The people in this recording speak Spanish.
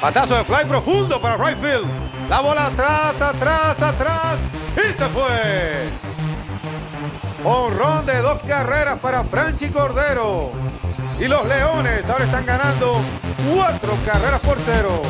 Patazo de fly profundo para right field. La bola atrás, atrás, atrás. Y se fue. Honrón de dos carreras para Franchi Cordero. Y los Leones ahora están ganando cuatro carreras por cero.